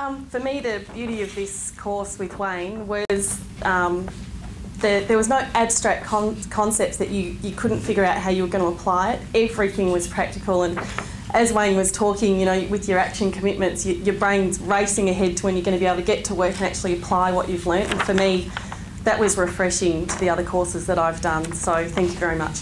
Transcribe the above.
Um, for me, the beauty of this course with Wayne was um, that there was no abstract con- concepts that you, you couldn't figure out how you were going to apply it. Everything was practical, and as Wayne was talking, you know, with your action commitments, you, your brain's racing ahead to when you're going to be able to get to work and actually apply what you've learnt. And for me, that was refreshing to the other courses that I've done. So thank you very much.